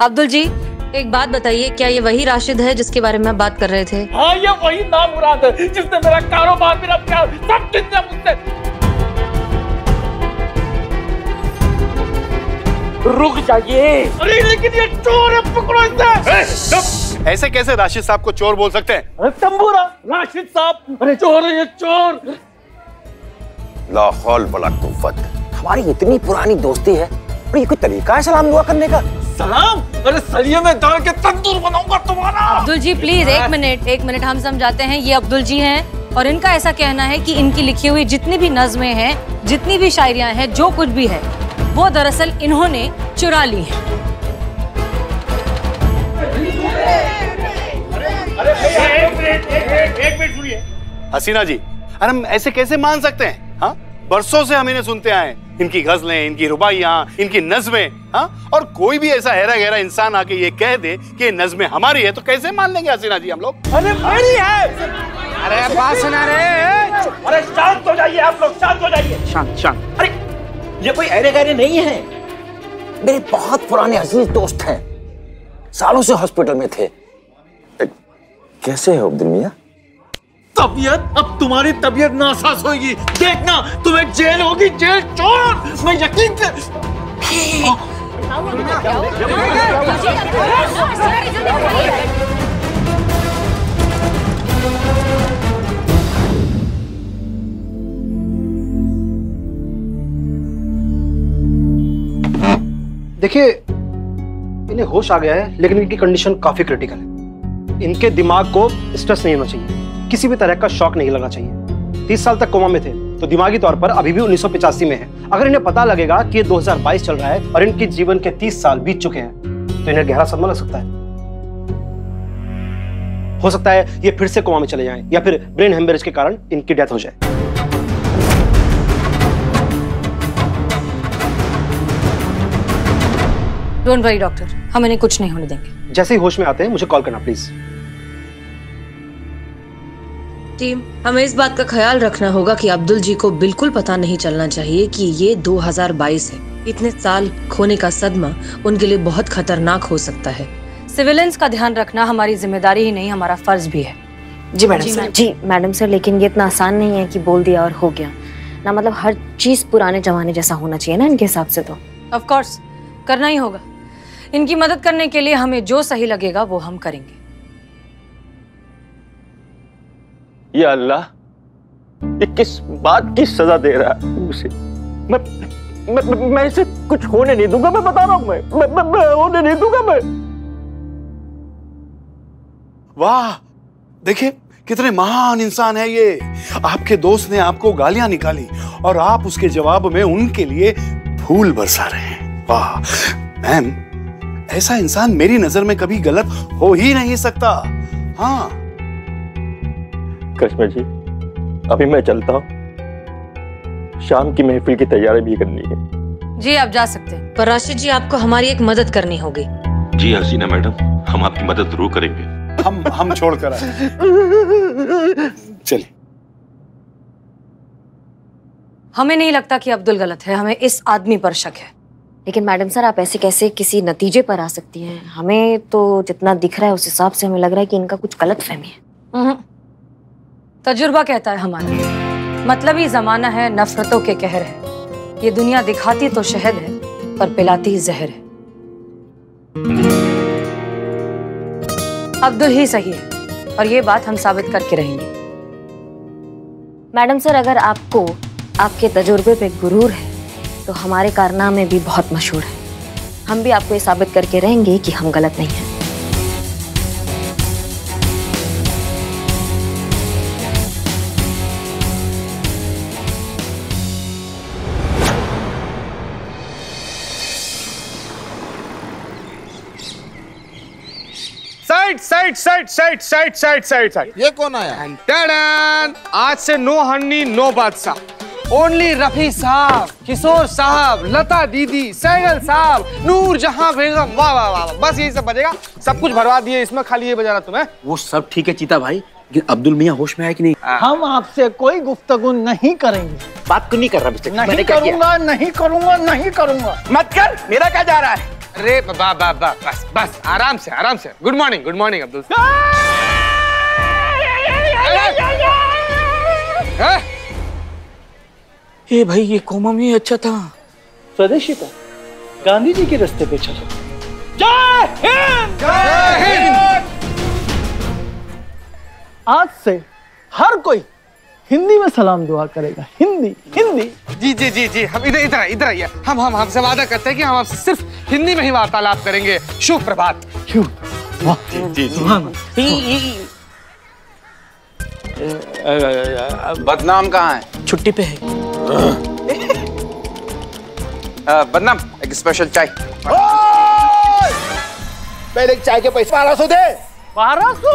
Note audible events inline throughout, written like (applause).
अब्दुल जी एक बात बताइए क्या ये वही राशिद है जिसके बारे में आप बात कर रहे थे? हाँ ये वही नाम मुराद है जिसने मेरा कारोबार मेरा प्यार सब छीन लिया मुझसे। रुक जाइए। अरे लेकिन ये चोर है पकड़ो इसे। ऐसे कैसे राशिद साहब को चोर बोल सकते हैं? अरे तंबूरा राशिद साहब। अरे चोर है ये चोर। लाहौल बला कुव्वत हमारी इतनी पुरानी दोस्ती है और ये कोई तरीका है सलाम दुआ करने का? सलाम? अरे सलिए में डाल के तंदूर बनाऊँगा तुम्हारा। अब्दुल जी प्लीज़ एक मिनट एक मिनट हम समझाते हैं ये अब्दुल जी हैं और इनका ऐसा कहना है कि इनकी लिखी हुई जितनी भी नज्में हैं जितनी भी शायरियाँ हैं जो कुछ भी है वो दरअसल इन्होंने चुरा ली है। हसीना जी अरे हम ऐसे कैसे मान सकते हैं? हाँ? बरसों से हम इन्हें सुनते आए हैं। इनकी गजलें इनकी रुबाइयाँ इनकी नज्में हाँ? और कोई भी ऐसा हैरा गहरा इंसान आके ये कह दे कि ये नज्में हमारी है तो कैसे मान लेंगे हसीना जी हम लोग? अरे मेरी है! अरे बात सुना रे। अरे शांत हो जाइए आप लोग शांत हो जाइए। शांत शांत। अरे ये कोई अरे गहरे नहीं है। मेरे बहुत पुराने अज़ीज़ दोस्त हैं। सालों से हॉस्पिटल में थे। कैसे है अब्दुल मियाँ? तबियत? अब तुम्हारी तबियत नासास होगी देखना, तुम्हें जेल होगी, जेल चोर मैं यकीन से देखिए, इन्हें होश आ गया है, लेकिन इनकी कंडीशन काफ़ी क्रिटिकल है। इनके दिमाग को स्ट्रेस नहीं होना चाहिए। किसी भी तरह का शौक नहीं लगना चाहिए। तीस साल तक कोमा में थे तो दिमागी तौर पर अभी भी उन्नीस में है। अगर इन्हें पता लगेगा कि ये 2022 चल रहा है और इनके जीवन के 30 साल बीत चुके हैं तो इन्हें गहरा सदमा लग सकता है। हो सकता है ये फिर से कोमा में चले जाएँ या फिर ब्रेन हेमरेज के कारण इनकी डेथ हो जाए। डोंट वरी डॉक्टर हम इन्हें कुछ नहीं होने देंगे। जैसे ही होश में आते हैं मुझे कॉल करना प्लीज़ टीम हमें इस बात का ख्याल रखना होगा कि अब्दुल जी को बिल्कुल पता नहीं चलना चाहिए कि ये 2022 है। इतने साल खोने का सदमा उनके लिए बहुत खतरनाक हो सकता है। सिविलियंस का ध्यान रखना हमारी ज़िम्मेदारी ही नहीं हमारा फ़र्ज़ भी है। जी मैडम सर। जी मैडम सर लेकिन ये इतना आसान नहीं है कि बोल दिया और हो गया। ना मतलब हर चीज़ पुराने जमाने जैसा होना चाहिए ना इनके हिसाब से तो। ऑफ़ कोर्स करना ही होगा। इनकी मदद करने के लिए हमें जो सही लगेगा वो हम करेंगे। या अल्लाह ये किस बात की सजा दे रहा है मैं मैं, मैं, मैं इसे कुछ होने नहीं दूँगा मैं बता रहा हूँ मैं मैं, मैं, मैं होने नहीं दूँगा मैं। वाह देखिए कितने महान इंसान है ये। आपके दोस्त ने आपको गालियाँ निकाली और आप उसके जवाब में उनके लिए फूल बरसा रहे हैं। वाह मैम ऐसा इंसान मेरी नज़र में कभी गलत हो ही नहीं सकता। हाँ करिश्मा जी अभी मैं चलता हूँ। शाम की महफिल की तैयारी भी करनी है। जी आप जा सकते हैं। पर राशिद जी आपको हमारी एक मदद करनी होगी। जी हसीना मैडम हम आपकी मदद ज़रूर करेंगे। हम हम छोड़कर आए। चलिए। हमें नहीं लगता कि अब्दुल गलत है हमें इस आदमी पर शक है। लेकिन मैडम सर आप ऐसे कैसे किसी नतीजे पर आ सकती हैं? हमें तो जितना दिख रहा है उस हिसाब से हमें लग रहा है कि इनका कुछ गलत फहमी है। हम्म। तजुर्बा कहता है हमारा। मतलब ही जमाना है, नफरतों के कहर है। ये दुनिया दिखाती तो शहद है, पर पिलाती जहर है। अब्दुल ही सही है, और ये बात हम साबित करके रहेंगे। मैडम सर, अगर आपको आपके तजुर्बे पे गुरूर है तो हमारे कारनामे भी बहुत मशहूर है। हम भी आपको ये साबित करके रहेंगे कि हम गलत नहीं हैं। Side side side side side side side side. ये कौन आया? टडन आज से no Honey no Badshah. Only Rafi Sahab Kishore Sahab लता दीदी सैगल साहब नूर जहाँ बेगम वाह वाह वाह। बस यही सब बजेगा। सब कुछ भरवा दिए इसमें खाली ये बजाना तुम्हें। वो सब ठीक है चीता भाई लेकिन अब्दुल मियाँ होश में आया कि नहीं? हम आपसे कोई गुफ्तगू नहीं करेंगे। बात क्यों नहीं कर रहा? नहीं? करूँगा नहीं करूँगा नहीं करूँगा। मत कर मेरा क्या जा रहा है? अरे बा बा बा बस बस आराम से आराम से। Good morning good morning Abdul. हैं? ए भाई ये कोमा में अच्छा था। स्वदेशी था। गांधी जी के रास्ते पे चलो। आज से हर कोई हिंदी में सलाम दुआ करेगा। हिंदी हिंदी। जी जी जी जी हम इधर इधर इधर आइए। हम हम हमसे वादा करते हैं कि हम आपसे सिर्फ़ हिंदी में ही वार्तालाप करेंगे। शुभ प्रभात। क्यों वाह जी जी बदनाम कहाँ है? छुट्टी पे है। बदनाम एक स्पेशल चाय। पहले चाय के पैसे। बारह सौ दे। बारह सौ?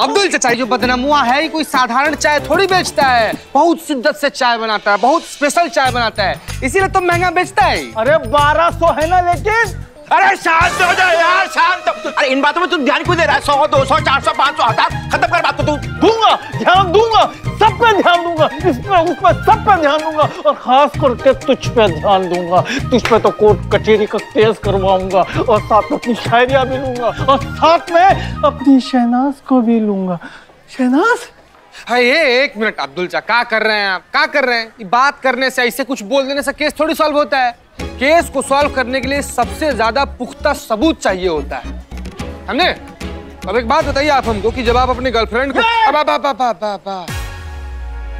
अब्दुल चचा जो बदनमुआ है, ये कोई साधारण चाय थोड़ी बेचता है। बहुत शिद्दत से चाय बनाता है, बहुत स्पेशल चाय बनाता है। इसीलिए तो महँगा बेचता है। अरे बारह सौ है ना लेकिन? अरे शांत हो जा यार शांत अरे इन बातों में तू ध्यान क्यों दे रहा है? सौ दो सौ चार सौ पाँच सौ हज़ार खत्म कर बात को तू। दूँगा ध्यान दूँगा सब पे ध्यान दूँगा इस पे उस पे सब पे ध्यान दूँगा और खास करके तुझ पे ध्यान दूँगा। तुझ पे तो कोर्ट कचहरी का केस करवाऊँगा और साथ में अपनी शायरिया भी लूँगा और साथ में अपनी शहनाज को भी लूँगा। शहनाज? है ये एक मिनट अब्दुल चा क्या कर रहे हैं आप? क्या कर रहे हैं? बात करने से ऐसे कुछ बोल देने से केस थोड़ी सॉल्व होता है। केस को सॉल्व करने के लिए सबसे ज़्यादा पुख्ता सबूत चाहिए होता है। हमने? अब एक बात बताइए आप हमको कि जब आप अपने गर्लफ्रेंड को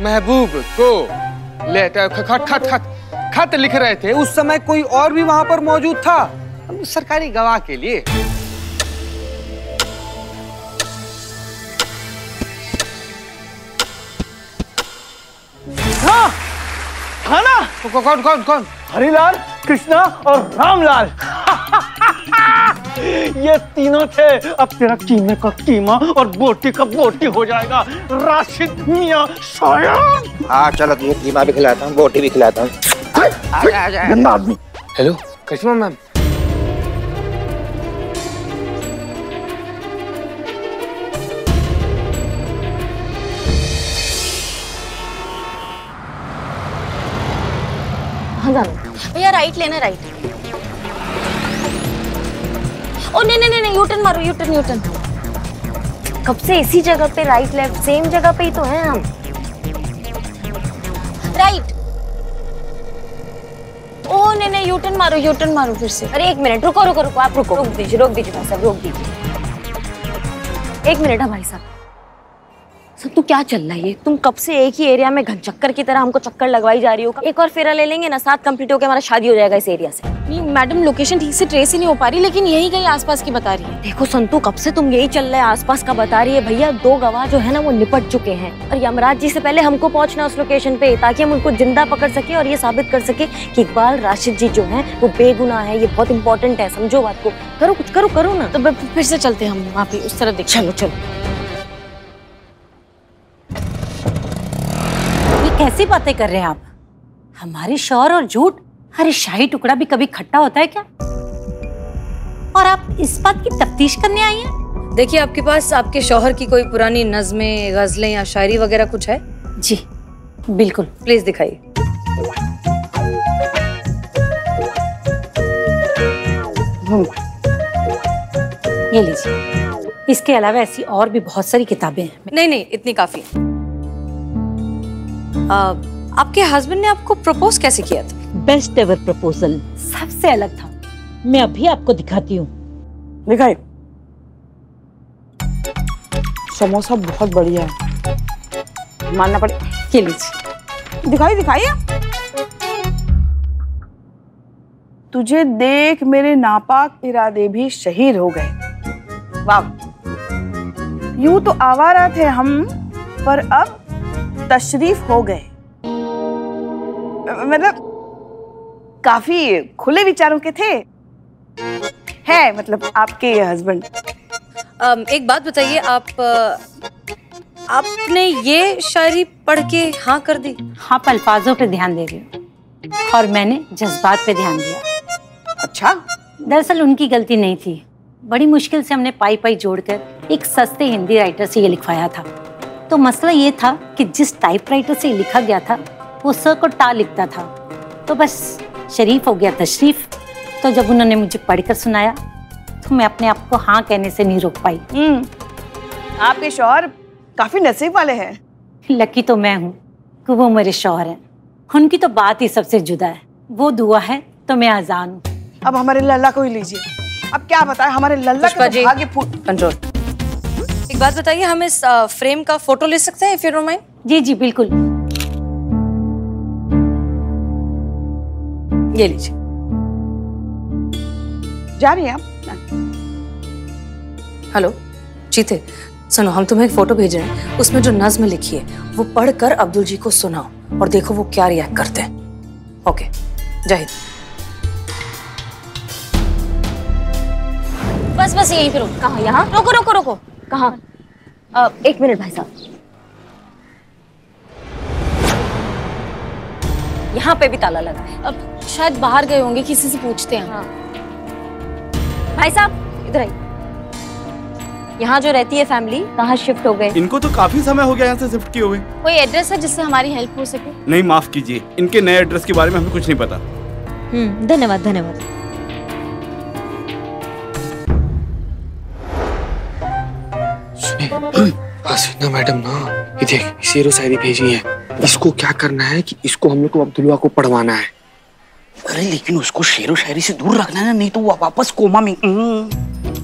महबूब को लेटर खत खत खत खत लिख रहे थे। उस समय कोई और भी वहाँ पर मौजूद था? सरकारी गवाह के लिए। हाँ! था ना कौन कौन कौन? हरिलाल कृष्णा और रामलाल। (laughs) ये तीनों थे। अब तेरा कीमे का कीमा और बोटी का बोटी हो जाएगा। राशिद मियाँ शायद हाँ चलो तुझे कीमा भी खिलाता हूँ बोटी भी खिलाता हूँ। गंदा आदमी। Hello Krishna ma'am. कहाँ जाना भैया राइट लेना राइट ओ, नहीं नहीं नहीं यूटर्न मारो यूटर्न यूटर्न कब से इसी जगह पे राइट लेफ़्ट सेम जगह पे ही तो हैं हम। राइट ओ, नहीं नहीं यूटर्न मारो यूटर्न मारो फिर से। अरे, एक मिनट रुको रुको रुको, आप रुको। रोक दीजिए रोक दीजिए, भाई साहब, रोक दीजिए। एक मिनट है, भाई साहब। सब तू क्या चल रहा है ये? तुम कब से एक ही एरिया में घन चक्कर की तरह हमको चक्कर लगवाई जा रही हो? एक और फेरा ले लेंगे ना साथ कंप्लीट होकर हमारा शादी हो जाएगा इस एरिया से। नहीं मैडम लोकेशन ठीक से ट्रेस ही नहीं हो पा रही लेकिन यही कहीं आसपास की बता रही है। देखो संतु कब से तुम यही चल रहे आसपास का बता रही है? भैया दो गवाह जो है ना वो निपट चुके हैं। और यमराज जी से पहले हमको पहुँचना उस लोकेशन पे ताकि हम उनको ज़िंदा पकड़ सके और ये साबित कर सके कि इकबाल राशिद जी जो है वो बेगुना है। ये बहुत इंपॉर्टेंट है समझो बात को। करो कुछ करो करो ना। तो फिर से चलते हैं हम वहाँ पे उस तरफ़ देख चलो चलो। कैसी बातें कर रहे हैं आप? हमारे शौर और झूठ अरे शाही टुकड़ा भी कभी खट्टा होता है क्या? और आप इस बात की तफ्तीश करने आई हैं? देखिए आपके पास आपके शौहर की कोई पुरानी नज़में गजलें या शायरी वगैरह कुछ है? जी बिल्कुल। प्लीज़ दिखाइए। ये लीजिए। इसके अलावा ऐसी और भी बहुत सारी किताबें हैं। नहीं नहीं इतनी काफ़ी। है आपके हस्बैंड ने आपको प्रपोज कैसे किया था? बेस्ट एवर प्रपोजल सबसे अलग था। मैं अभी आपको दिखाती हूँ। दिखाई समोसा बहुत बढ़िया है। मानना पड़े लीजिए। दिखाई दिखाई तुझे देख मेरे नापाक इरादे भी शहीद हो गए। वाह। यूँ तो आवारा थे हम पर अब तशरीफ़ हो गए। मतलब काफ़ी खुले विचारों के थे। है मतलब आपके हस्बैंड एक बात बताइए आप आपने ये शायरी पढ़ के हाँ कर दी? आप अल्फाजों पे ध्यान दे रही हो। और मैंने जज्बात पे ध्यान दिया। अच्छा। दरअसल उनकी गलती नहीं थी। बड़ी मुश्किल से हमने पाई पाई जोड़कर एक सस्ते हिंदी राइटर से ये लिखवाया था। तो मसला ये था कि जिस टाइपराइटर से लिखा गया था वो स को टा लिखता था। तो बस शरीफ हो गया तशरीफ़। तो जब उन्होंने मुझे पढ़कर सुनाया तो मैं अपने आप को हाँ कहने से नहीं रोक पाई। हम्म आपके शोहर काफ़ी नसीब वाले हैं। लकी तो मैं हूँ कि वो मेरे शोहर हैं। उनकी तो बात ही सबसे जुदा है। वो दुआ है तो मैं आजान हूँ। अब हमारे लल्ला को ही लीजिए। अब क्या बताए हमारे लल्ला का जी। तो भाग्य फूट कंट्रोल बात बताइए हम इस फ्रेम का फ़ोटो ले सकते हैं इफ़ यू डोंट माइंड जी जी बिल्कुल। ये लीजिए। जा रही हैं आप? हेलो जीते सुनो हम तुम्हें एक फ़ोटो भेज रहे हैं। उसमें जो नज्म लिखी है वो पढ़कर अब्दुल जी को सुनाओ और देखो वो क्या रिएक्ट करते हैं। ओके जाहिद बस बस यहीं पे रुको। कहाँ यहाँ? रोको रोको रोको। कहाँ? अ, एक मिनट भाई साहब। यहाँ पे भी ताला लगा है। अब शायद बाहर गए होंगे किसी से पूछते हैं। हाँ। भाई साहब इधर आइए। यहाँ जो रहती है फैमिली कहाँ शिफ्ट हो गए। इनको तो काफ़ी समय हो गया यहाँ से शिफ्ट किए हुए। कोई एड्रेस है जिससे हमारी हेल्प हो सके? नहीं माफ़ कीजिए। इनके नए एड्रेस के बारे में हमें कुछ नहीं पता। हम्म धन्यवाद धन्यवाद। (clears throat) हसीना मैडम ना ये देख शेरो शायरी भेजी है। इसको क्या करना है कि इसको हम लोग को अब्दुल्ला को पढ़वाना है? अरे लेकिन उसको शेरो शायरी से दूर रखना है ना नहीं तो वो वापस कोमा में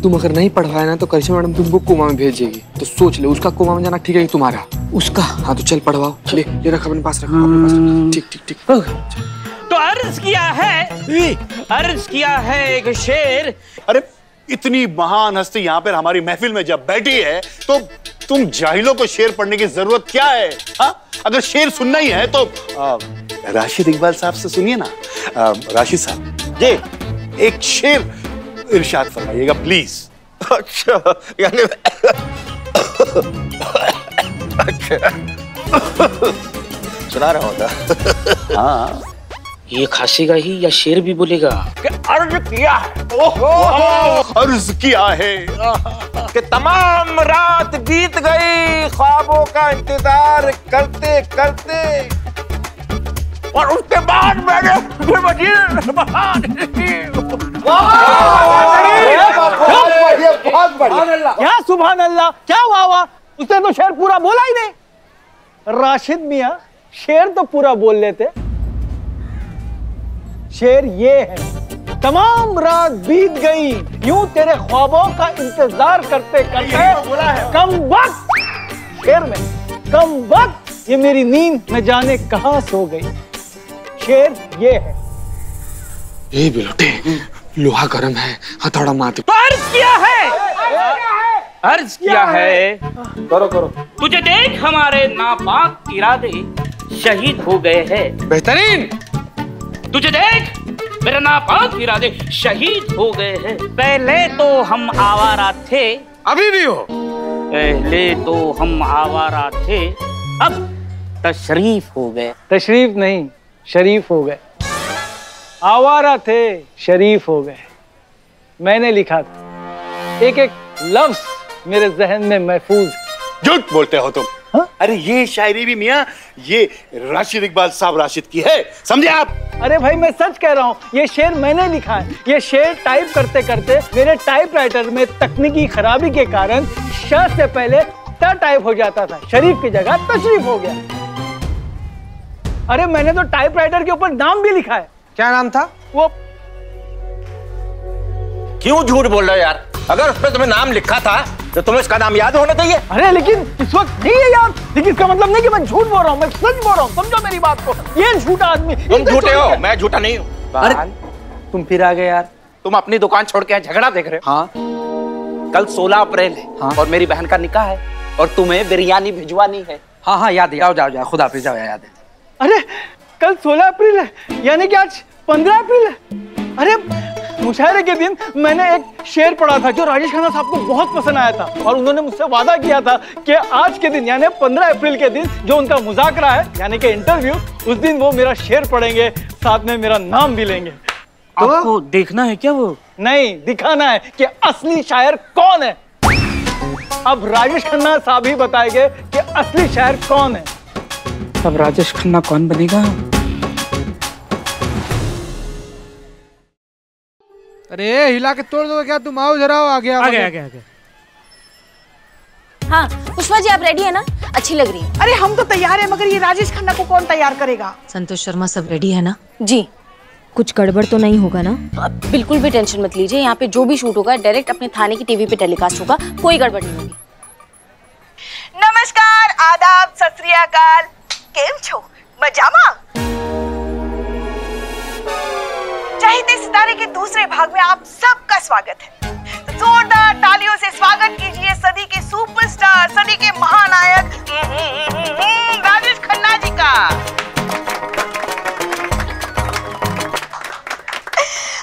तुम अगर नहीं पढ़वाया ना तो करिश्मा मैडम तुमको कोमा में भेजेगी तो सोच ले उसका कोमा में जाना ठीक है कि तुम्हारा? उसका? हाँ तो चल पढ़वाओ। ले ले रख अपने पास रख अपने पास ठीक ठीक ठीक। तो अर्ज़ किया है अर्ज़ किया है एक शेर। अरे इतनी महान हस्ती यहाँ पर हमारी महफिल में जब बैठी है तो तुम जाहिलों को शेर पढ़ने की ज़रूरत क्या है? हा? अगर शेर सुनना ही है तो आ, राशिद इकबाल साहब से सुनिए ना। आ, राशिद साहब ये एक शेर इरशाद फरमाइएगा प्लीज़ अच्छा यानी अच्छा। सुना रहा होता हाँ। ये खांसेगा ही या शेर भी बोलेगा? कि अर्ज़ किया है। ओहो अर्ज़ किया है। कि तमाम रात बीत गई ख्वाबों का इंतज़ार करते करते। और उसके बाद मैंने फिर वज़ीर बहुत बढ़िया। क्या सुबह अल्लाह क्या हुआ हुआ? उसने तो शेर पूरा बोला ही नहीं। राशिद मिया शेर तो पूरा बोल लेते। शेर ये है तमाम रात बीत गई यूँ तेरे ख्वाबों का इंतज़ार करते करते कम वक्त शेर में कम वक्त ये मेरी नींद न जाने कहाँ सो गई। शेर ये है। ए बिलोटे लोहा गर्म है हथौड़ा मार तो अर्ज़ किया है। अर्ज़ किया है? करो करो। तुझे देख हमारे नापाक इरादे शहीद हो गए हैं। बेहतरीन। तुझे देख मेरे नापाक इरादे शहीद हो गए हैं। पहले तो हम आवारा थे। अभी भी हो। पहले तो हम आवारा थे। अब तशरीफ़ हो गए। तशरीफ़ नहीं शरीफ हो गए। आवारा थे शरीफ हो गए। मैंने लिखा था। एक एक लफ्ज मेरे जहन में महफूज। झूठ बोलते हो तुम। अरे ये शायरी भी मियाँ ये राशिद इकबाल साहब राशिद की है। समझे आप? अरे भाई मैं सच कह रहा हूँ ये शेर मैंने लिखा है। ये शेर टाइप करते करते मेरे टाइपराइटर में तकनीकी खराबी के कारण श से पहले त टाइप हो जाता था। शरीफ की जगह तशरीफ़ हो गया। अरे मैंने तो टाइपराइटर के ऊपर नाम भी लिखा है। क्या नाम था? वो क्यों झूठ बोल रहे हो यार? अगर उस पर तुम्हें नाम लिखा था तो तुम्हें इसका नाम याद होना चाहिए। अरे लेकिन इस वक्त नहीं है यार लेकिन इसका मतलब नहीं कि मैं झूठ बोल रहा हूँ मैं सच बोल रहा हूँ। समझो मेरी बात को। ये झूठा आदमी। तुम झूठे हो मैं झूठा नहीं हूँ। अरे तुम फिर आ गए यार। तुम अपनी दुकान छोड़ के यहाँ झगड़ा देख रहे हो? हाँ। कल 16 अप्रैल है हाँ। और मेरी बहन का निकाह है और तुम्हें बिरयानी भिजवानी है। हाँ हाँ याद है जाओ जाओ जाओ खुदा जाओ याद है। अरे कल 16 अप्रैल है यानी कि आज 15 अप्रैल है। अरे मुशायरे के दिन मैंने एक शेर पढ़ा था जो राजेश खन्ना साहब को बहुत पसंद आया था। और उन्होंने मुझसे वादा किया था कि आज के दिन यानी 15 अप्रैल के दिन जो उनका मुजाकरा है यानी कि इंटरव्यू उस दिन वो मेरा शेर पढ़ेंगे साथ में मेरा नाम भी लेंगे। तो? आपको देखना है क्या वो? नहीं दिखाना है कि असली शायर कौन है। अब राजेश खन्ना साहब ही बताएँगे कि असली शायर कौन है। अब राजेश खन्ना कौन बनेगा? अरे हिला के तोड़ दो क्या? तुम आओ जरा आ गया आगे आगे। आगे हाँ पुष्पा जी आप रेडी है ना? अच्छी लग रही है। अरे हम तो तैयार है मगर ये राजेश खन्ना को कौन तैयार करेगा? संतोष शर्मा सब रेडी है ना? जी। कुछ गड़बड़ तो नहीं होगा ना? आप बिल्कुल भी टेंशन मत लीजिए यहाँ पे जो भी शूट होगा डायरेक्ट अपने थाने की टीवी पे टेलीकास्ट होगा कोई गड़बड़ नहीं होगी। नमस्कार आदाब सत श्री अकाल। केम छो? मजामा? चाहते सितारे के दूसरे भाग में आप सबका स्वागत है। तो जोरदार तालियों से स्वागत कीजिए सदी के सुपरस्टार सदी के महानायक। राजेश खन्ना जी का।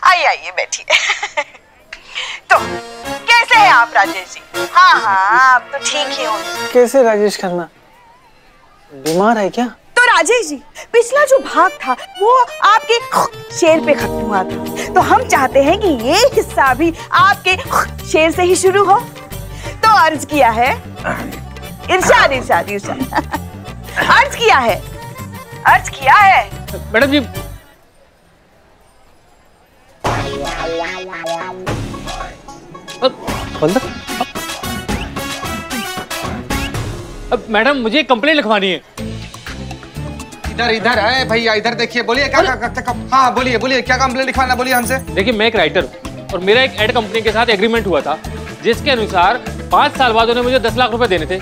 आइए आइए, बैठिए। तो कैसे हैं आप, राजेश जी? हाँ हाँ आप तो ठीक ही हो कैसे, राजेश खन्ना? बीमार है क्या? राजेश जी, पिछला जो भाग था, वो आपके शेर पे खत्म हुआ था। तो हम चाहते हैं कि ये हिस्सा भी आपके शेर से ही शुरू हो। तो अर्ज़ किया है। इरशाद इरशाद इरशाद। अर्ज़ किया है। अर्ज़ किया है। मैडम जी। मैडम, मुझे कंप्लेन लिखवानी है। इधर इधर है भैया इधर देखिए बोलिए क्या क्या क्या- हाँ? बोलिए बोलिए क्या कंप्लेंट लिखवाना बोलिए हमसे। देखिए मैं एक राइटर हूँ और मेरा एक एड कंपनी के साथ एग्रीमेंट हुआ था जिसके अनुसार पाँच साल बाद उन्हें मुझे दस लाख रुपए देने थे।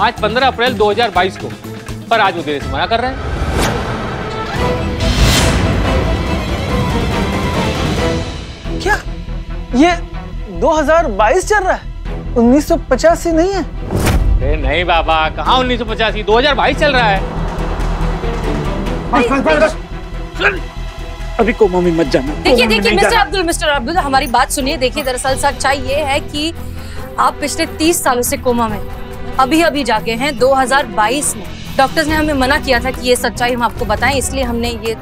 आज पंद्रह अप्रैल 2022 को पर आज वो देने से मना कर रहे हैं। क्या? ये 2022 चल रहा है? 1985 नहीं है? नहीं बाबा कहाँ उन्नीस सौ पचासी? दो हज़ार बाईस चल रहा है। अभी कोमा में मत जाना देखिए देखिए मिस्टर अब्दुल मिस्टर अब्दुल हमारी बात सुनिए। देखिए दरअसल सच्चाई ये है कि आप पिछले 30 सालों से कोमा में अभी अभी जागे हैं 2022 में। डॉक्टर्स ने हमें मना किया था कि ये सच्चाई हम आपको बताएँ इसलिए हमने ये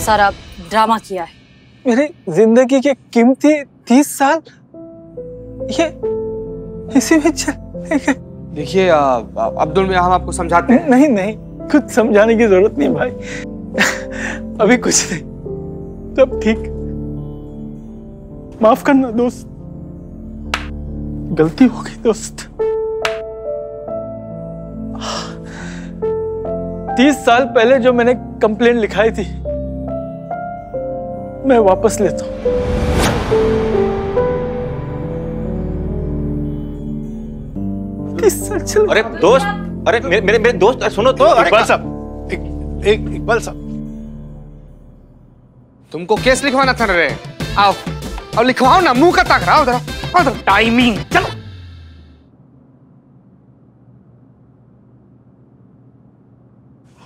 सारा ड्रामा किया है। मेरी ज़िंदगी के कीमती 30 साल ये इसी में चले गए। देखिए अब्दुल में हम आपको समझाते हैं। नहीं नहीं। कुछ समझाने की ज़रूरत नहीं भाई। अभी कुछ नहीं। सब ठीक। माफ़ करना दोस्त। गलती हो गई दोस्त। तीस साल पहले जो मैंने कंप्लेन लिखाई थी मैं वापस लेता हूँ। तीस साल चल अरे दोस्त अरे मेरे मेरे, मेरे दोस्त सुनो तो अरे इकबाल साहब। एक एक इकबाल साहब। तुमको केस लिखवाना था रे? आओ। अब लिखवाओ ना मुँह का ताक रहा जरा टाइमिंग चलो।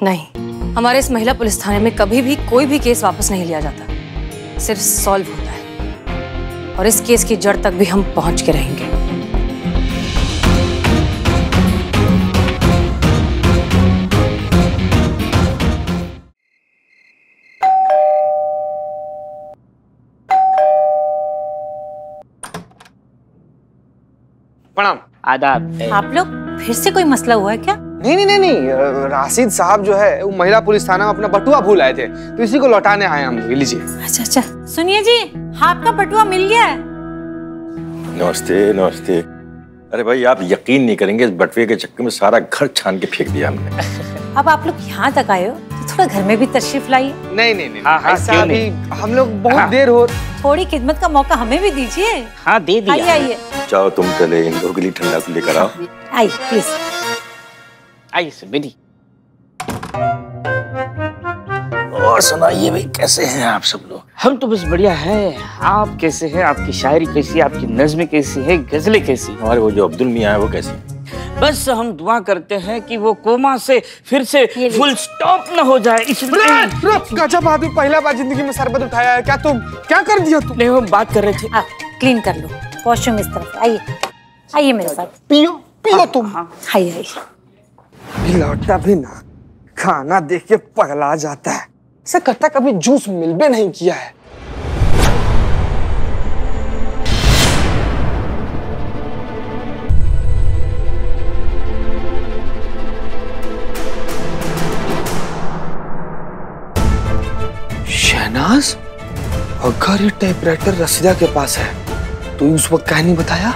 नहीं हमारे इस महिला पुलिस थाने में कभी भी कोई भी केस वापस नहीं लिया जाता। सिर्फ़ सॉल्व होता है। और इस केस की जड़ तक भी हम पहुँच के रहेंगे। प्रणाम। आदाब। आप लोग फिर से कोई मसला हुआ है क्या? नहीं नहीं नहीं नहीं राशिद साहब जो है वो महिला पुलिस थाना में अपना बटुआ भूल आए थे तो इसी को लौटाने आए हम लीजिए। अच्छा अच्छा सुनिए जी आपका बटुआ मिल गया है। नमस्ते नमस्ते। अरे भाई आप यकीन नहीं करेंगे इस बटुए के चक्कर में सारा घर छान के फेंक दिया हमने। (laughs) अब आप लोग यहाँ तक आए हो? थोड़ा घर में भी तशरीफ़ लाइए। नहीं नहीं नहीं हाँ, हाँ, ऐसा क्यों नहीं? हम लोग बहुत हाँ। देर हो थोड़ी खिदमत का मौका हमें भी दीजिए। हाँ दे आइए दिया। आइए चाहो तुम पहले इन लोगों के लिए ठंडा तो लेकर आओ। आइए प्लीज़ आइए सर बेटी और सुनाइए भाई कैसे हैं आप सब लोग? हम तो बस बढ़िया है। आप कैसे हैं? आपकी शायरी कैसी? है आपकी नज्में कैसी है? गजलें कैसी हैं? हमारे वो जो अब्दुल मियाँ है वो कैसे बस हम दुआ करते हैं कि वो कोमा से फिर से फुल स्टॉप न हो जाए। इसलिए गजब आदमी पहला बार ज़िंदगी में सरबत उठाया है। क्या तुम क्या कर दिया तुम? नहीं हम बात कर रहे थे। क्लीन कर लो। वॉशरूम इस तरफ़। आइए। आइए मेरे साथ। पियो पियो तुम। आइए आइए। लौटा भी ना। खाना देख के पगला जाता है। ऐसा करता कभी जूस मिल भी नहीं किया है। शहनाज अगर ये टाइपराइटर रसीदा के पास है तो उस वक्त कह नहीं बताया?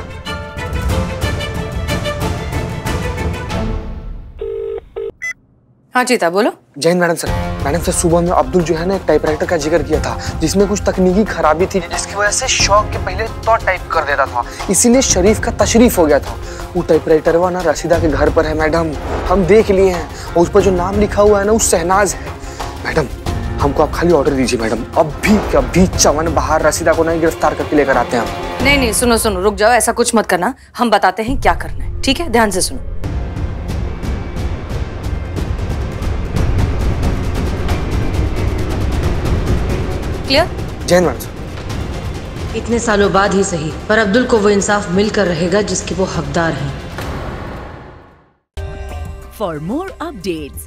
हाँ चीता बोलो। Jain madam sir madam sir सुबह में अब्दुल जो है ना एक टाइपराइटर का ज़िक्र किया था जिसमें कुछ तकनीकी खराबी थी जिसकी वजह से शौक के पहले तो टाइप कर देता था। इसीलिए शरीफ का तशरीफ़ हो गया था। वो टाइपराइटर वो ना रसीदा के घर पर है मैडम। हम देख लिए हैं और उस पर जो नाम लिखा हुआ है ना वो शहनाज है। मैडम हमको आप खाली ऑर्डर दीजिए मैडम। अभी अभी चवन बाहर रसीदा को नहीं गिरफ़्तार करके लेकर आते हैं हम। नहीं नहीं सुनो सुनो रुक जाओ ऐसा कुछ मत करना। हम बताते हैं क्या करना है ठीक है? ध्यान से सुनो। क्लियर जैन मैडम इतने सालों बाद ही सही पर अब्दुल को वो इंसाफ मिलकर रहेगा जिसके वो हकदार हैं। For more updates,